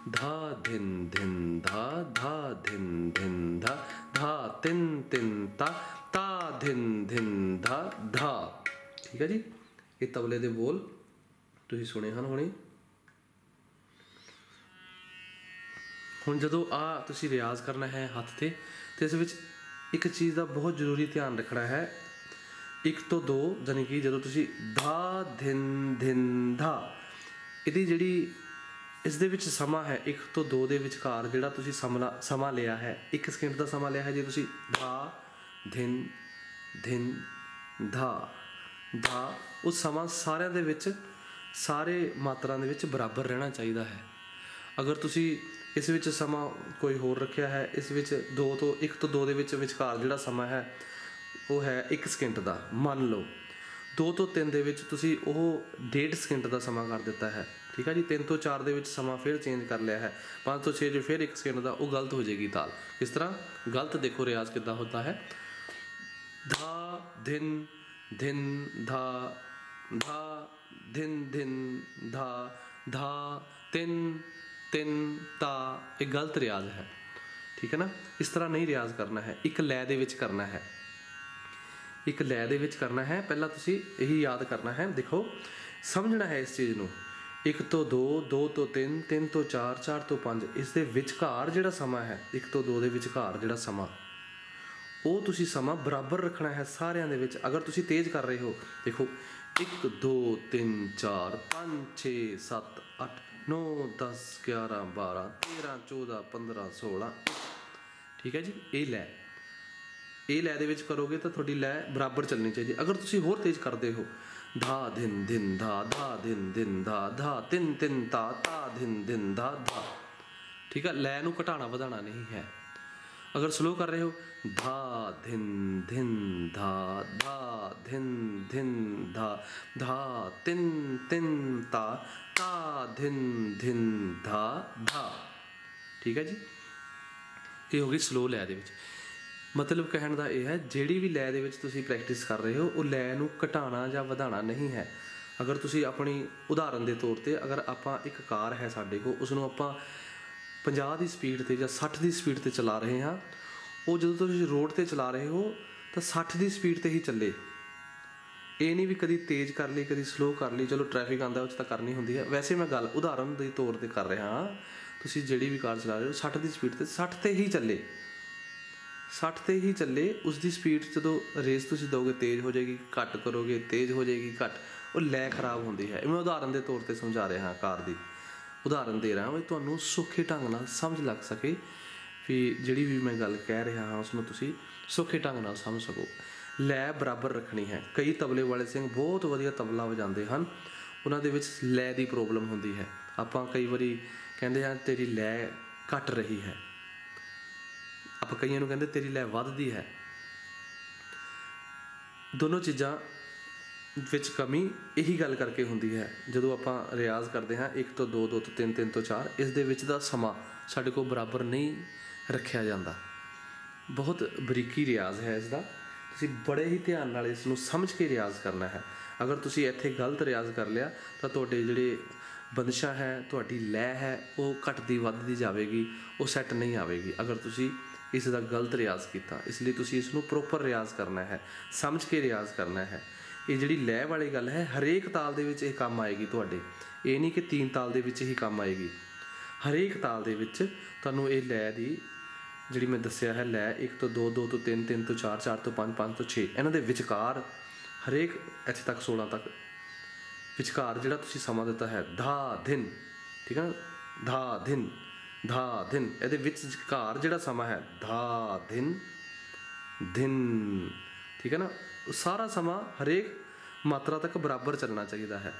धा धिन धिन धा धा धिन धिन धा धा तिन तिन ता ता धिन धिन ਧਾ ਧਾ ਠੀਕ ਹੈ ਜੀ ਇਹ ਤਬਲੇ ਦੇ ਬੋਲ ਤੁਸੀਂ ਸੁਣੇ ਹਨ ਹੁਣੇ ਹੁਣ ਜਦੋਂ ਆ ਤੁਸੀਂ ਰਿਆਜ਼ ਕਰਨਾ ਹੈ ਹੱਥ ਤੇ ਤੇ ਇਸ ਵਿੱਚ ਇੱਕ ਚੀਜ਼ ਦਾ ਬਹੁਤ ਜ਼ਰੂਰੀ ਧਿਆਨ ਰੱਖਣਾ ਹੈ ਇੱਕ ਤੋਂ ਦੋ ਜਾਨੀ ਕਿ ਜਦੋਂ ਤੁਸੀਂ ਧਾ ਧਿਨ ਧਿਨ ਧਾ ਇਹਦੀ ਜਿਹੜੀ ਇਸ ਦੇ ਵਿੱਚ ਸਮਾਂ ਹੈ 1 ਤੋਂ 2 ਦੇ ਵਿਚਕਾਰ, ਜਿਹੜਾ ਤੁਸੀਂ ਸਮਾਂ ਸਮਾਂ ਲਿਆ ਹੈ। 1 ਸਕਿੰਟ ਦਾ ਸਮਾਂ ਲਿਆ ਹੈ, ਜੇ ਤੁਸੀਂ ਧਾ ਧਿਨ ਧਿਨ, ਧਾ ਧਾ ਉਹ ਸਮਾਂ ਸਾਰਿਆਂ ਦੇ ਵਿੱਚ, ਸਾਰੇ ਮਾਤਰਾ ਦੇ ਵਿੱਚ ਬਰਾਬਰ ਰਹਿਣਾ ਚਾਹੀਦਾ ਹੈ। ਅਗਰ ਤੁਸੀਂ ਇਸ ਵਿੱਚ ਸਮਾਂ ਕੋਈ ਹੋਰ ਰੱਖਿਆ ਹੈ, ਇਸ ਵਿੱਚ 2 ਤੋਂ 1 ਤੋਂ 2 ਦੇ ਵਿੱਚ ਵਿਚਕਾਰ ਜਿਹੜਾ ਸਮਾਂ ਹੈ, ਉਹ ਹੈ 1 ਸਕਿੰਟ ਦਾ। ਮੰਨ ਲਓ 2 ਤੋਂ 3 ਦੇ ਵਿੱਚ ਤੁਸੀਂ ਉਹ 1.5 ਸਕਿੰਟ ਦਾ ਸਮਾਂ ਕਰ ਦਿੱਤਾ ਹੈ। ਠੀਕ ਹੈ ਜੀ 3 ਤੋਂ 4 ਦੇ ਵਿੱਚ ਸਮਾਂ ਫਿਰ ਚੇਂਜ ਕਰ ਲਿਆ ਹੈ। 5 ਤੋਂ 6 ਜੇ ਫਿਰ ਇੱਕ ਸਕਿੰਟ ਦਾ, ਉਹ ਗਲਤ ਹੋ ਜਾਏਗੀ ਤਾਲ। ਇਸ ਤਰ੍ਹਾਂ? ਗਲਤ ਦੇਖੋ ਰਿਆਜ਼ ਕਿੱਦਾਂ ਹੁੰਦਾ ਹੈ। ਧਾ ਧਿਨ ਧਿਨ ਧਾ ਧਾ ਧਿਨ ਧਿਨ ਧਾ ਧਾ, ਤਿਨ ਤਿਨ ਤਾ ਇਹ ਗਲਤ ਰਿਆਜ਼ ਹੈ। ਠੀਕ ਹੈ ਨਾ? ਇਸ ਤਰ੍ਹਾਂ ਨਹੀਂ ਰਿਆਜ਼ ਕਰਨਾ ਹੈ। ਇੱਕ ਲੈ ਦੇ ਵਿੱਚ ਕਰਨਾ ਹੈ। ਇੱਕ ਲੈ ਦੇ ਵਿੱਚ ਕਰਨਾ ਹੈ। ਪਹਿਲਾਂ ਤੁਸੀਂ ਇਹੀ ਯਾਦ ਕਰਨਾ ਹੈ। ਦੇਖੋ, ਸਮਝਣਾ ਹੈ ਇਸ ਚੀਜ਼ ਨੂੰ। 1 ਤੋਂ 2 2 ਤੋਂ 3 3 ਤੋਂ 4 4 ਤੋਂ 5 ਇਸ ਦੇ ਵਿਚਕਾਰ ਜਿਹੜਾ ਸਮਾਂ ਹੈ 1 ਤੋਂ 2 ਦੇ ਵਿਚਕਾਰ ਜਿਹੜਾ ਸਮਾਂ, ਉਹ ਤੁਸੀਂ ਸਮਾਂ ਬਰਾਬਰ ਰੱਖਣਾ ਹੈ ਸਾਰਿਆਂ ਦੇ ਵਿੱਚ। ਅਗਰ ਤੁਸੀਂ ਤੇਜ਼ ਕਰ ਰਹੇ ਹੋ, ਦੇਖੋ 1 2 3 4 5 6 7 8 9 10 11 12 13 14 15 16 ਠੀਕ ਹੈ ਜੀ? ਇਹ ਲੈ। ਇਹ ਲੈ ਦੇ ਵਿੱਚ ਕਰੋਗੇ ਤਾਂ ਤੁਹਾਡੀ ਲੈ ਬਰਾਬਰ ਚੱਲਣੀ ਚਾਹੀਦੀ ਅਗਰ ਤੁਸੀਂ ਹੋਰ ਤੇਜ਼ ਕਰਦੇ ਹੋ, ਧਾ ਧਿਨ ਧਿਨ ਧਾ ਧਾ ਧਿਨ ਧਿਨ ਧਾ ਧਾ ਤਿਨ ਤਿਨ ਤਾ ਤਾ ਧਿਨ ਧਿਨ ਧਾ ਧਾ। ਠੀਕ ਹੈ ਲੈ ਨੂੰ ਘਟਾਣਾ ਵਧਾਣਾ ਨਹੀਂ ਹੈ। ਅਗਰ ਸਲੋ ਕਰ ਰਹੇ ਹੋ, ਧਾ ਧਿਨ ਧਿਨ ਧਾ ਧਾ ਧਿਨ ਧਿਨ ਧਾ ਧਾ ਤਿਨ ਤਿਨ ਤਾ ਤਾ ਧਿਨ ਧਿਨ ਧਾ ਧਾ। ਠੀਕ ਹੈ ਜੀ? ਇਹ ਹੋ ਗਈ ਸਲੋ ਲੈ ਦੇ ਵਿੱਚ। ਮਤਲਬ ਕਹਿਣ ਦਾ ਇਹ ਹੈ, ਜਿਹੜੀ ਵੀ ਲੈ ਦੇ ਵਿੱਚ ਤੁਸੀਂ ਪ੍ਰੈਕਟਿਸ ਕਰ ਰਹੇ ਹੋ, ਉਹ ਲੈ ਨੂੰ ਘਟਾਉਣਾ ਜਾਂ ਵਧਾਉਣਾ ਨਹੀਂ ਹੈ। ਅਗਰ ਤੁਸੀਂ ਆਪਣੀ ਉਦਾਹਰਨ ਦੇ ਤੌਰ ਤੇ ਅਗਰ ਆਪਾਂ ਇੱਕ ਕਾਰ ਹੈ ਸਾਡੇ ਕੋਲ ਉਸ ਨੂੰ ਆਪਾਂ 50 ਦੀ ਸਪੀਡ ਤੇ ਜਾਂ 60 ਦੀ ਸਪੀਡ ਤੇ ਚਲਾ ਰਹੇ ਹਾਂ, ਉਹ ਜਦੋਂ ਤੁਸੀਂ ਰੋਡ ਤੇ ਚਲਾ ਰਹੇ ਹੋ, ਤਾਂ 60 ਦੀ ਸਪੀਡ ਤੇ ਹੀ ਚੱਲੇ। ਇਹ ਨਹੀਂ ਵੀ ਕਦੀ ਤੇਜ਼ ਕਰ ਲਈ, ਕਦੀ ਸਲੋ ਕਰ ਲਈ, ਚਲੋ ਟ੍ਰੈਫਿਕ ਆਂਦਾ ਉਹ 'ਚ ਤਾਂ ਕਰਨੀ ਹੁੰਦੀ ਹੈ। ਵੈਸੇ ਮੈਂ ਗੱਲ ਉਦਾਹਰਨ ਦੇ ਤੌਰ ਤੇ ਕਰ ਰਿਹਾ ਹਾਂ, ਤੁਸੀਂ ਜਿਹੜੀ ਵੀ ਕਾਰ ਚਲਾ ਰਹੇ ਹੋ 60 ਦੀ ਸਪੀਡ ਤੇ 60 ਤੇ ਹੀ ਚੱਲੇ। 60 ਤੇ ਹੀ ਚੱਲੇ ਉਸ ਦੀ ਸਪੀਡ ਜਦੋਂ ਰੇਸ ਤੁਸੀਂ ਦੋਗੇ ਤੇਜ਼ ਹੋ ਜਾਏਗੀ, ਘੱਟ ਕਰੋਗੇ, ਤੇਜ਼ ਹੋ ਜਾਏਗੀ, ਘੱਟ। ਉਹ ਲੈ ਖਰਾਬ ਹੁੰਦੀ ਹੈ। ਇਹ ਮੈਂ ਉਦਾਹਰਨ ਦੇ ਤੌਰ ਤੇ ਸਮਝਾ ਰਿਹਾ ਹਾਂ ਕਾਰ ਦੀ। ਉਦਾਹਰਨ ਦੇ ਰਿਹਾ ਹਾਂ ਵੀ ਤੁਹਾਨੂੰ ਸੌਖੇ ਢੰਗ ਨਾਲ ਸਮਝ ਲੱਗ ਸਕੇ ਵੀ ਜਿਹੜੀ ਵੀ ਮੈਂ ਗੱਲ ਕਹਿ ਰਿਹਾ ਹਾਂ ਉਸ ਨੂੰ ਤੁਸੀਂ ਸੌਖੇ ਢੰਗ ਨਾਲ ਸਮਝ ਸਕੋ। ਲੈ ਬਰਾਬਰ ਰੱਖਣੀ ਹੈ। ਕਈ ਤਬਲੇ ਵਾਲੇ ਸਿੰਘ ਬਹੁਤ ਵਧੀਆ ਤਬਲਾ ਵਜਾਉਂਦੇ ਹਨ। ਉਹਨਾਂ ਦੇ ਵਿੱਚ ਲੈ ਦੀ ਪ੍ਰੋਬਲਮ ਹੁੰਦੀ ਹੈ। ਆਪਾਂ ਕਈ ਵਾਰੀ ਕਹਿੰਦੇ ਹਾਂ, ਤੇਰੀ ਲੈ ਘਟ ਰਹੀ ਹੈ। ਆਪਾਂ ਕਈਆਂ ਨੂੰ ਕਹਿੰਦੇ ਤੇਰੀ ਲੈ ਵੱਧਦੀ ਹੈ। ਦੋਨੋਂ ਚੀਜ਼ਾਂ ਵਿੱਚ ਕਮੀ ਇਹੀ ਗੱਲ ਕਰਕੇ ਹੁੰਦੀ ਹੈ, ਜਦੋਂ ਆਪਾਂ ਰਿਆਜ਼ ਕਰਦੇ ਹਾਂ 1 ਤੋਂ 2 2 ਤੋਂ 3 3 ਤੋਂ 4 ਇਸ ਦੇ ਵਿੱਚ ਦਾ ਸਮਾਂ ਸਾਡੇ ਕੋਲ ਬਰਾਬਰ ਨਹੀਂ ਰੱਖਿਆ ਜਾਂਦਾ। ਬਹੁਤ ਬਰੀਕੀ ਰਿਆਜ਼ ਹੈ ਇਸ ਦਾ। ਤੁਸੀਂ ਬੜੇ ਹੀ ਧਿਆਨ ਨਾਲ ਇਸ ਨੂੰ ਸਮਝ ਕੇ ਰਿਆਜ਼ ਕਰਨਾ ਹੈ। ਅਗਰ ਤੁਸੀਂ ਇੱਥੇ ਗਲਤ ਰਿਆਜ਼ ਕਰ ਲਿਆ, ਤਾਂ ਤੁਹਾਡੇ ਜਿਹੜੇ ਬੰਦਸ਼ਾ ਹੈ, ਤੁਹਾਡੀ ਲੈ ਹੈ, ਉਹ ਘਟਦੀ ਵੱਧਦੀ ਜਾਵੇਗੀ, ਉਹ ਸੈੱਟ ਨਹੀਂ ਆਵੇਗੀ। ਅਗਰ ਤੁਸੀਂ ਇਸ ਦਾ ਗਲਤ ਰਿਆਜ਼ ਕੀਤਾ, ਇਸ ਲਈ ਤੁਸੀਂ ਇਸ ਨੂੰ ਪ੍ਰੋਪਰ ਰਿਆਜ਼ ਕਰਨਾ ਹੈ, ਸਮਝ ਕੇ ਰਿਆਜ਼ ਕਰਨਾ ਹੈ। ਇਹ ਜਿਹੜੀ ਲੈ ਵਾਲੀ ਗੱਲ ਹੈ, ਹਰੇਕ ਤਾਲ ਦੇ ਵਿੱਚ ਇਹ ਕੰਮ ਆਏਗੀ ਤੁਹਾਡੇ। ਇਹ ਨਹੀਂ ਕਿ ਤਿੰਨ ਤਾਲ ਦੇ ਵਿੱਚ ਹੀ ਕੰਮ ਆਏਗੀ। ਹਰੇਕ ਤਾਲ ਦੇ ਵਿੱਚ ਤੁਹਾਨੂੰ ਇਹ ਲੈ ਦੀ, ਜਿਹੜੀ ਮੈਂ ਦੱਸਿਆ ਹੈ, ਲੈ 1 ਤੋਂ 2 2 ਤੋਂ 3 3 ਤੋਂ 4 4 ਤੋਂ 5 5 ਤੋਂ 6 ਇਹਨਾਂ ਦੇ ਵਿਚਕਾਰ ਹਰੇਕ ਇੱਥੇ ਤੱਕ 16 ਤੱਕ ਵਿਚਕਾਰ ਜਿਹੜਾ ਤੁਸੀਂ ਸਮਾਂ ਦਿੱਤਾ ਹੈ, ਧਾ ਦਿਨ, ਠੀਕ ਹੈ ਨਾ? ਧਾ ਧਿਨ ਧਾ ਧਿਨ ਇਹਦੇ ਵਿੱਚ ਵਿਚਕਾਰ ਜਿਹੜਾ ਸਮਾਂ ਹੈ, ਧਾ ਧਿਨ ਧਿਨ ਠੀਕ ਹੈ ਨਾ? ਸਾਰਾ ਸਮਾਂ ਹਰੇਕ ਮਾਤਰਾ ਤੱਕ ਬਰਾਬਰ ਚੱਲਣਾ ਚਾਹੀਦਾ ਹੈ।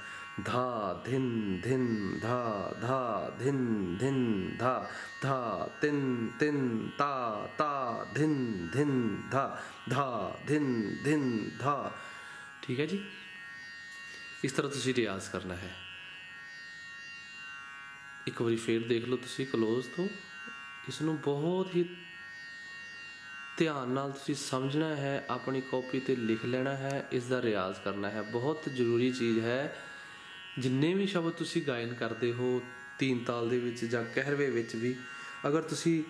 ਧਾ ਧਿਨ ਧਿਨ ਧਾ ਧਾ ਧਿਨ ਧਿਨ ਧਾ ਧਾ, ਤਿਨ ਤਿਨ ਤਾ ਤਾ ਧਿਨ ਧਿਨ ਧਾ ਧਾ ਧਿਨ ਧਿਨ ਧਾ। ਠੀਕ ਹੈ ਜੀ? ਇਸ ਤਰ੍ਹਾਂ ਤੁਸੀਂ ਰਿਆਜ਼ ਕਰਨਾ ਹੈ। ਇੱਕ ਵਾਰੀ ਫੇਰ ਦੇਖ ਲਓ ਤੁਸੀਂ ਕਲੋਜ਼ ਤੋਂ। ਇਸ ਨੂੰ ਬਹੁਤ ਹੀ ਧਿਆਨ ਨਾਲ ਤੁਸੀਂ ਸਮਝਣਾ ਹੈ, ਆਪਣੀ ਕਾਪੀ ਤੇ ਲਿਖ ਲੈਣਾ ਹੈ ਇਸ ਦਾ ਰਿਆਜ਼ ਕਰਨਾ ਹੈ। ਬਹੁਤ ਜ਼ਰੂਰੀ ਚੀਜ਼ ਹੈ, ਜਿੰਨੇ ਵੀ ਸ਼ਬਦ ਤੁਸੀਂ ਗਾਇਨ ਕਰਦੇ ਹੋ ਤੀਨ ਤਾਲ ਦੇ ਵਿੱਚ ਜਾਂ ਕਹਿਰਵੇ ਵਿੱਚ ਵੀ, ਅਗਰ ਤੁਸੀਂ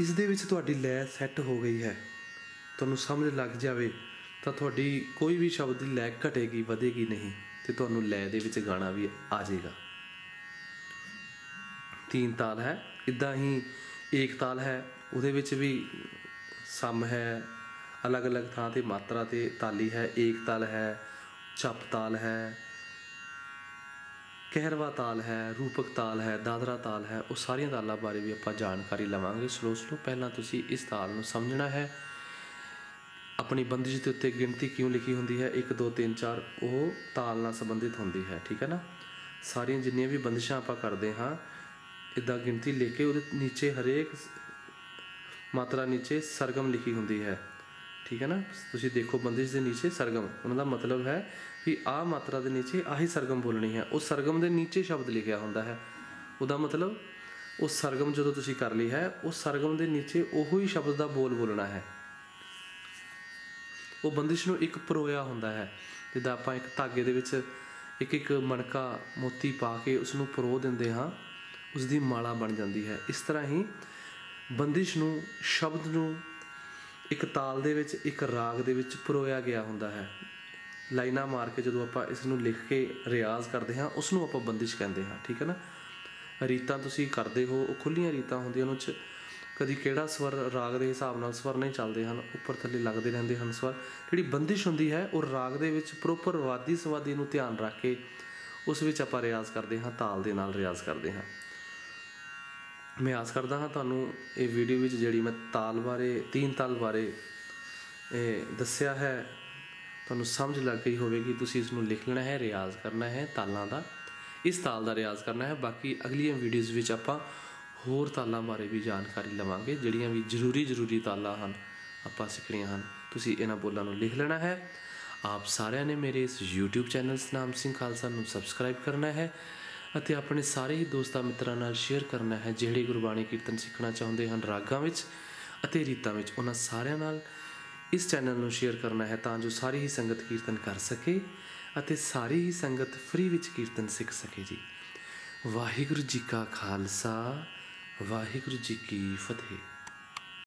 ਇਸ ਦੇ ਵਿੱਚ ਤੁਹਾਡੀ ਲੈ ਸੈੱਟ ਹੋ ਗਈ ਹੈ, ਤੁਹਾਨੂੰ ਸਮਝ ਲੱਗ ਜਾਵੇ ਤਾਂ ਤੁਹਾਡੀ ਕੋਈ ਵੀ ਸ਼ਬਦ ਦੀ ਲੈ ਘਟੇਗੀ, ਵਧੇਗੀ ਨਹੀਂ ਤੇ ਤੁਹਾਨੂੰ ਲੈ ਦੇ ਵਿੱਚ ਗਾਣਾ ਵੀ ਆ ਜਾਏਗਾ। ਤੀਨ ਤਾਲ ਹੈ, ਇਦਾਂ ਹੀ ਏਕ ਤਾਲ ਹੈ, ਉਹਦੇ ਵਿੱਚ ਵੀ ਸਮ ਹੈ, ਅਲੱਗ-ਅਲੱਗ ਥਾਂ ਤੇ ਮਾਤਰਾ ਤੇ ਤਾਲੀ ਹੈ, ਏਕ ਤਾਲ ਹੈ ਚੱਪ ਤਾਲ ਹੈ, ਕਹਿਰਵਾ ਤਾਲ ਹੈ, ਰੂਪਕ ਤਾਲ ਹੈ, ਦਾਦਰਾ ਤਾਲ ਹੈ, ਉਹ ਸਾਰੀਆਂ ਤਾਲਾਂ ਬਾਰੇ ਵੀ ਆਪਾਂ ਜਾਣਕਾਰੀ ਲਵਾਂਗੇ। ਸਲੋ ਸਲੋ ਪਹਿਲਾਂ ਤੁਸੀਂ ਇਸ ਤਾਲ ਨੂੰ ਸਮਝਣਾ ਹੈ। ਆਪਣੀ ਬੰਦਿਸ਼ ਦੇ ਉੱਤੇ ਗਿਣਤੀ ਕਿਉਂ ਲਿਖੀ ਹੁੰਦੀ ਹੈ? 1 2 3 4 ਉਹ ਤਾਲ ਨਾਲ ਸੰਬੰਧਿਤ ਹੁੰਦੀ ਹੈ, ਠੀਕ ਹੈ ਨਾ? ਸਾਰੀਆਂ ਜਿੰਨੀਆਂ ਵੀ ਬੰਦਿਸ਼ਾਂ ਆਪਾਂ ਕਰਦੇ ਹਾਂ ਇਦਾਂ ਗਿਣਤੀ ਲੈ ਕੇ ਉਹਦੇ ਨੀਚੇ ਹਰੇਕ ਮਾਤਰਾ ਨੀਚੇ ਸਰਗਮ ਲਿਖੀ ਹੁੰਦੀ ਹੈ, ਠੀਕ ਹੈ ਨਾ? ਤੁਸੀਂ ਦੇਖੋ ਬੰਦਿਸ਼ ਦੇ ਨੀਚੇ ਸਰਗਮ। ਉਹਨਾਂ ਦਾ ਮਤਲਬ ਹੈ ਵੀ ਆ ਮਾਤਰਾ ਦੇ ਨੀਚੇ ਆਹੀ ਸਰਗਮ ਬੋਲਣੀ ਹੈ। ਉਹ ਸਰਗਮ ਦੇ ਨੀਚੇ ਸ਼ਬਦ ਲਿਖਿਆ ਹੁੰਦਾ ਹੈ। ਉਹਦਾ ਮਤਲਬ ਉਹ ਸਰਗਮ ਜਦੋਂ ਤੁਸੀਂ ਕਰ ਲਈ ਹੈ, ਉਹ ਸਰਗਮ ਦੇ ਨੀਚੇ ਉਹੋ ਹੀ ਸ਼ਬਦ ਦਾ ਬੋਲ ਬੋਲਣਾ ਹੈ। ਉਹ ਬੰਦਿਸ਼ ਨੂੰ ਇੱਕ ਪਰੋਇਆ ਹੁੰਦਾ ਹੈ, ਜਿੱਦਾਂ ਆਪਾਂ ਇੱਕ ਧਾਗੇ ਦੇ ਵਿੱਚ ਇੱਕ ਇੱਕ ਮਣਕਾ ਮੋਤੀ ਪਾ ਕੇ ਉਸ ਨੂੰ ਪਰੋ ਦਿੰਦੇ ਹਾਂ ਉਸ ਦੀ ਮਾਲਾ ਬਣ ਜਾਂਦੀ ਹੈ। ਇਸ ਤਰ੍ਹਾਂ ਹੀ ਬੰਦਿਸ਼ ਨੂੰ ਸ਼ਬਦ ਨੂੰ ਇੱਕ ਤਾਲ ਦੇ ਵਿੱਚ, ਇੱਕ ਰਾਗ ਦੇ ਵਿੱਚ ਪਰੋਇਆ ਗਿਆ ਹੁੰਦਾ ਹੈ। ਲਾਈਨਾਂ ਮਾਰ ਕੇ ਜਦੋਂ ਆਪਾਂ ਇਸ ਨੂੰ ਲਿਖ ਕੇ ਰਿਆਜ਼ ਕਰਦੇ ਹਾਂ ਉਸ ਨੂੰ ਆਪਾਂ ਬੰਦਿਸ਼ ਕਹਿੰਦੇ ਹਾਂ, ਠੀਕ ਹੈ ਨਾ? ਰੀਤਾਂ ਤੁਸੀਂ ਕਰਦੇ ਹੋ, ਉਹ ਖੁੱਲੀਆਂ ਰੀਤਾਂ ਹੁੰਦੀਆਂ ਉਹਨਾਂ 'ਚ ਕਦੀ ਕਿਹੜਾ ਸਵਰ ਰਾਗ ਦੇ ਹਿਸਾਬ ਨਾਲ ਸਵਰ ਨਹੀਂ ਚੱਲਦੇ ਹਨ, ਉੱਪਰ ਥੱਲੇ ਲੱਗਦੇ ਰਹਿੰਦੇ ਹਨ ਸਵਰ। ਜਿਹੜੀ ਬੰਦਿਸ਼ ਹੁੰਦੀ ਹੈ, ਉਹ ਰਾਗ ਦੇ ਵਿੱਚ ਪ੍ਰੋਪਰ ਵਾਦੀ ਸਵਾਦੀ ਨੂੰ ਧਿਆਨ ਰੱਖ ਕੇ ਉਸ ਵਿੱਚ ਆਪਾਂ ਰਿਆਜ਼ ਕਰਦੇ ਹਾਂ, ਤਾਲ ਦੇ ਨਾਲ ਰਿਆਜ਼ ਕਰਦੇ ਹਾਂ। ਮੈਂ ਆਸ ਕਰਦਾ ਹਾਂ ਤੁਹਾਨੂੰ ਇਹ ਵੀਡੀਓ ਵਿੱਚ ਜਿਹੜੀ ਮੈਂ ਤਾਲ ਬਾਰੇ, ਤੀਨ ਤਾਲ ਬਾਰੇ ਇਹ ਦੱਸਿਆ ਹੈ, ਤੁਹਾਨੂੰ ਸਮਝ ਲੱਗ ਗਈ ਹੋਵੇਗੀ, ਤੁਸੀਂ ਇਸ ਨੂੰ ਲਿਖ ਲੈਣਾ ਹੈ, ਰਿਆਜ਼ ਕਰਨਾ ਹੈ ਤਾਲਾਂ ਦਾ। ਇਸ ਤਾਲ ਦਾ ਰਿਆਜ਼ ਕਰਨਾ ਹੈ, ਬਾਕੀ ਅਗਲੀਆਂ ਵੀਡੀਓਜ਼ ਵਿੱਚ ਆਪਾਂ ਹੋਰ ਤਾਲਾਂ ਬਾਰੇ ਵੀ ਜਾਣਕਾਰੀ ਲਵਾਂਗੇ, ਜਿਹੜੀਆਂ ਵੀ ਜ਼ਰੂਰੀ ਜ਼ਰੂਰੀ ਤਾਲਾਂ ਹਨ, ਆਪਾਂ ਸਿੱਖਣੀਆਂ ਹਨ, ਤੁਸੀਂ ਇਹਨਾਂ ਬੋਲਾਂ ਨੂੰ ਲਿਖ ਲੈਣਾ ਹੈ। ਆਪ ਸਾਰਿਆਂ ਨੇ ਮੇਰੇ ਇਸ YouTube ਚੈਨਲ ਸਨਾਮ ਸਿੰਘ ਖਾਲਸਾ ਨੂੰ ਸਬਸਕ੍ਰਾਈਬ ਕਰਨਾ ਹੈ ਅਤੇ ਆਪਣੇ ਸਾਰੇ ਹੀ ਦੋਸਤਾਂ ਮਿੱਤਰਾਂ ਨਾਲ ਸ਼ੇਅਰ ਕਰਨਾ ਹੈ, ਜਿਹੜੇ ਗੁਰਬਾਣੀ ਕੀਰਤਨ ਸਿੱਖਣਾ ਚਾਹੁੰਦੇ ਹਨ ਰਾਗਾਂ ਵਿੱਚ ਅਤੇ ਰੀਤਾਂ ਵਿੱਚ, ਉਹਨਾਂ ਸਾਰਿਆਂ ਨਾਲ ਇਸ ਚੈਨਲ ਨੂੰ ਸ਼ੇਅਰ ਕਰਨਾ ਹੈ ਤਾਂ ਜੋ ਸਾਰੀ ਹੀ ਸੰਗਤ ਕੀਰਤਨ ਕਰ ਸਕੇ ਅਤੇ ਸਾਰੀ ਹੀ ਸੰਗਤ ਫ੍ਰੀ ਵਿੱਚ ਕੀਰਤਨ ਸਿੱਖ ਸਕੇ ਜੀ। ਵਾਹਿਗੁਰੂ ਜੀ ਕਾ ਖਾਲਸਾ ਵਾਹਿਗੁਰੂ ਜੀ ਕੀ ਫਤਿਹ।